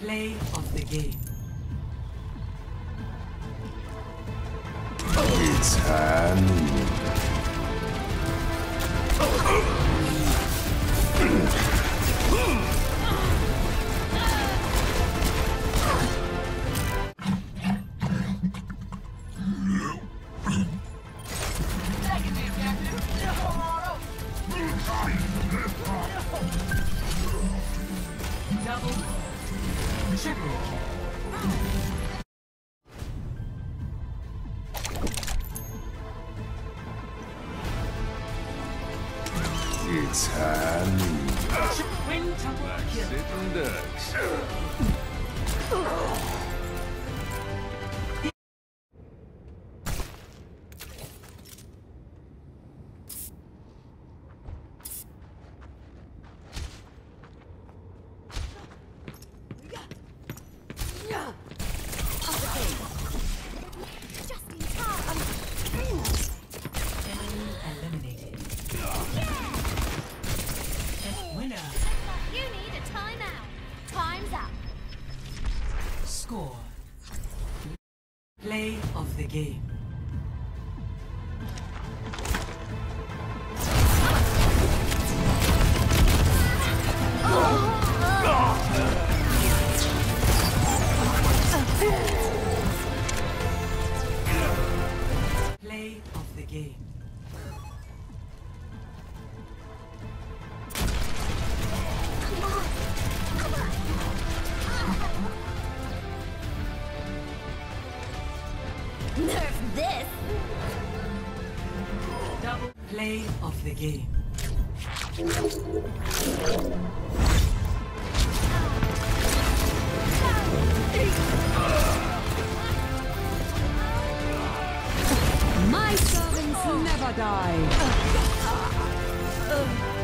Play of the game. It's. Double. It's hand. Quintuple kill. Ducks. Score. Play of the game. Play of the game. Nerf this. Double play of the game. My servants never die.